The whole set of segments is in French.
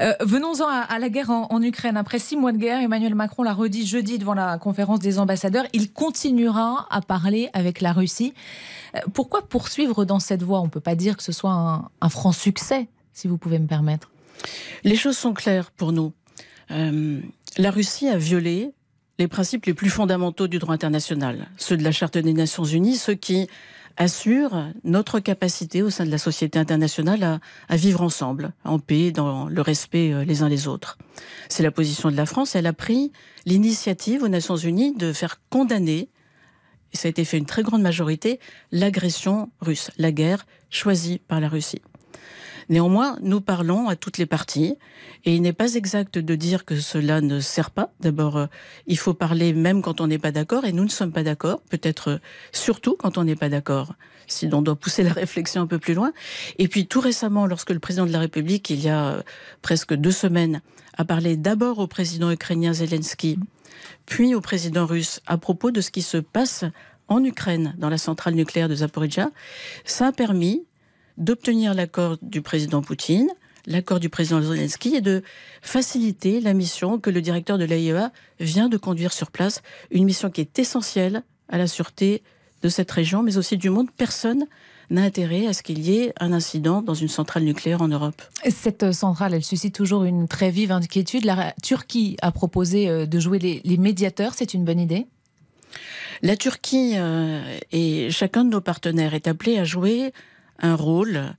Euh, venons-en à, la guerre en, Ukraine. Après six mois de guerre, Emmanuel Macron l'a redit jeudi devant la conférence des ambassadeurs. Il continuera à parler avec la Russie. Euh, pourquoi poursuivre dans cette voie? On ne peut pas dire que ce soit un, franc succès, si vous pouvez me permettre. Les choses sont claires pour nous. Euh, la Russie a violé les principes les plus fondamentaux du droit international, ceux de la Charte des Nations Unies, ceux qui assurent notre capacité au sein de la société internationale à, vivre ensemble, en paix, dans le respect euh, les uns les autres. C'est la position de la France. Elle a pris l'initiative aux Nations Unies de faire condamner, et ça a été fait une très grande majorité, l'agression russe, la guerre choisie par la Russie. Néanmoins, nous parlons à toutes les parties et il n'est pas exact de dire que cela ne sert pas. D'abord, euh, il faut parler même quand on n'est pas d'accord et nous ne sommes pas d'accord, peut-être euh, surtout quand on n'est pas d'accord, si l'on doit pousser la réflexion un peu plus loin. Et puis tout récemment, lorsque le président de la République, il y a euh, presque deux semaines, a parlé d'abord au président ukrainien Zelensky, puis au président russe à propos de ce qui se passe en Ukraine, dans la centrale nucléaire de Zaporizhia, ça a permis d'obtenir l'accord du président Poutine, l'accord du président Zelensky et de faciliter la mission que le directeur de l'AIEA vient de conduire sur place, une mission qui est essentielle à la sûreté de cette région, mais aussi du monde. Personne n'a intérêt à ce qu'il y ait un incident dans une centrale nucléaire en Europe. Cette centrale, elle suscite toujours une très vive inquiétude. La Turquie a proposé euh, de jouer les, médiateurs. C'est une bonne idée? La Turquie euh, et chacun de nos partenaires est appelé à jouer un rôle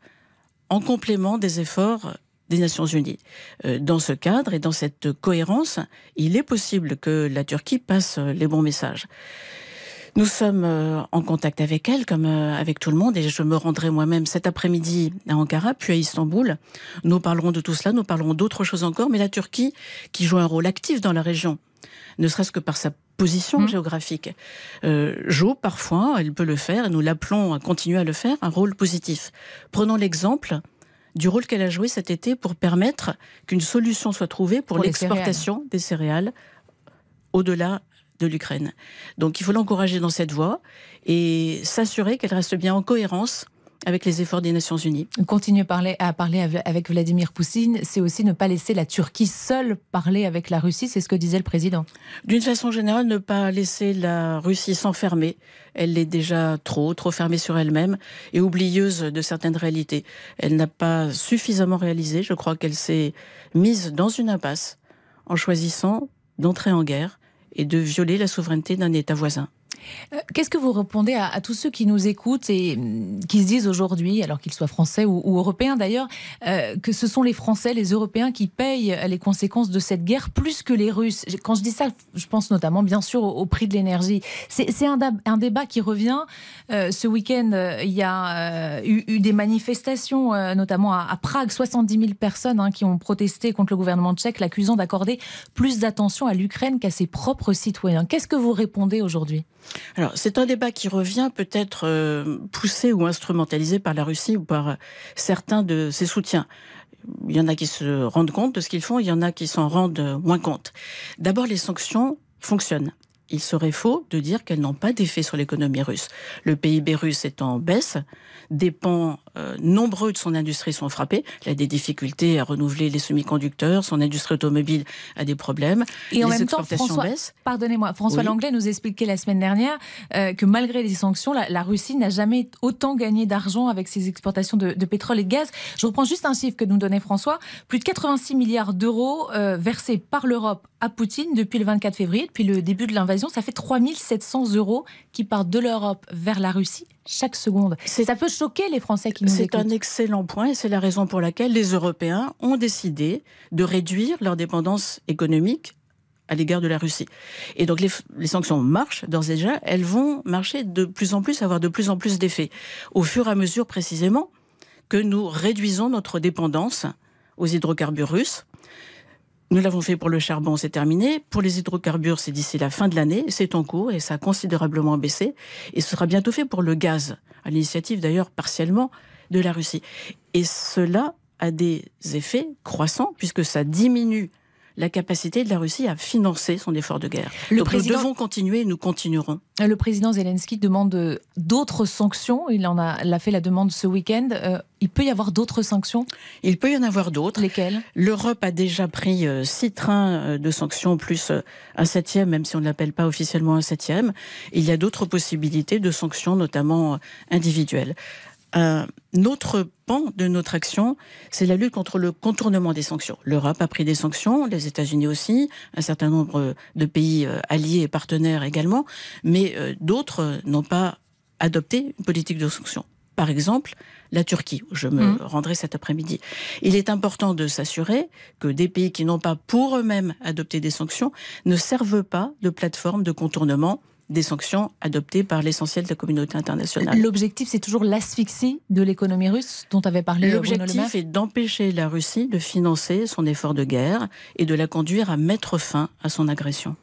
en complément des efforts des Nations Unies. Euh, dans ce cadre et dans cette cohérence, il est possible que la Turquie passe les bons messages. Nous sommes euh, en contact avec elle, comme euh, avec tout le monde, et je me rendrai moi-même cet après-midi à Ankara, puis à Istanbul. Nous parlerons de tout cela, nous parlerons d'autres choses encore, mais la Turquie, qui joue un rôle actif dans la région, ne serait-ce que par sa position mmh. géographique, euh, joue parfois, elle peut le faire, et nous l'appelons à continuer à le faire, un rôle positif. Prenons l'exemple du rôle qu'elle a joué cet été pour permettre qu'une solution soit trouvée pour, l'exportation des céréales au-delà de l'Ukraine. Donc il faut l'encourager dans cette voie et s'assurer qu'elle reste bien en cohérence avec les efforts des Nations Unies. Continuer à parler avec Vladimir Poutine, c'est aussi ne pas laisser la Turquie seule parler avec la Russie, c'est ce que disait le président. D'une façon générale, ne pas laisser la Russie s'enfermer. Elle est déjà trop, trop fermée sur elle-même et oublieuse de certaines réalités. Elle n'a pas suffisamment réalisé, je crois qu'elle s'est mise dans une impasse en choisissant d'entrer en guerre et de violer la souveraineté d'un État voisin. Euh, qu'est-ce que vous répondez à, tous ceux qui nous écoutent et mm, qui se disent aujourd'hui, alors qu'ils soient français ou, européens d'ailleurs, euh, que ce sont les Français, les Européens qui payent les conséquences de cette guerre plus que les Russes? Quand je dis ça, je pense notamment bien sûr au, prix de l'énergie. C'est un, débat qui revient. Euh, ce week-end, il y a eu, des manifestations, notamment à, Prague, 70 000 personnes hein, qui ont protesté contre le gouvernement tchèque, l'accusant d'accorder plus d'attention à l'Ukraine qu'à ses propres citoyens. Qu'est-ce que vous répondez aujourd'hui? Alors, c'est un débat qui revient peut-être euh, poussé ou instrumentalisé par la Russie ou par certains de ses soutiens. Il y en a qui se rendent compte de ce qu'ils font, il y en a qui s'en rendent moins compte. D'abord, les sanctions fonctionnent il serait faux de dire qu'elles n'ont pas d'effet sur l'économie russe. Le PIB russe est en baisse, pans euh, nombreux de son industrie sont frappés. Il a des difficultés à renouveler les semi-conducteurs, son industrie automobile a des problèmes. Et en même temps, François, pardonnez-moi, François Langlais nous expliquait la semaine dernière euh, que malgré les sanctions, la, Russie n'a jamais autant gagné d'argent avec ses exportations de, pétrole et de gaz. Je reprends juste un chiffre que nous donnait François plus de 86 milliards d'euros euh, versés par l'Europe à Poutine depuis le 24 février, depuis le début de l'invasion. Ça fait 3700 euros qui partent de l'Europe vers la Russie chaque seconde. Ça peut choquer les Français qui nous C'est un excellent point et c'est la raison pour laquelle les Européens ont décidé de réduire leur dépendance économique à l'égard de la Russie. Et donc les, sanctions marchent d'ores et déjà, elles vont marcher de plus en plus, avoir de plus en plus d'effets, au fur et à mesure précisément que nous réduisons notre dépendance aux hydrocarbures russes. Nous l'avons fait pour le charbon, c'est terminé. Pour les hydrocarbures, c'est d'ici la fin de l'année, c'est en cours et ça a considérablement baissé. Et ce sera bientôt fait pour le gaz, à l'initiative d'ailleurs partiellement de la Russie. Et cela a des effets croissants puisque ça diminue la capacité de la Russie à financer son effort de guerre. Le président... Nous devons continuer et nous continuerons. Le président Zelensky demande d'autres sanctions. Il en a, a fait la demande ce week-end. Euh, il peut y avoir d'autres sanctions? Il peut y en avoir d'autres. Lesquelles? L'Europe a déjà pris euh, six trains euh, de sanctions, plus un septième, même si on ne l'appelle pas officiellement un septième. Il y a d'autres possibilités de sanctions, notamment individuelles. Un autre pan de notre action, c'est la lutte contre le contournement des sanctions. L'Europe a pris des sanctions, les États-Unis aussi, un certain nombre de pays euh, alliés et partenaires également, mais euh, d'autres n'ont pas adopté une politique de sanctions. Par exemple, la Turquie, où je me mmh. rendrai cet après-midi. Il est important de s'assurer que des pays qui n'ont pas pour eux-mêmes adopté des sanctions ne servent pas de plateforme de contournement des sanctions adoptées par l'essentiel de la communauté internationale. L'objectif, c'est toujours l'asphyxie de l'économie russe dont avait parlé L'objectif est d'empêcher la Russie de financer son effort de guerre et de la conduire à mettre fin à son agression.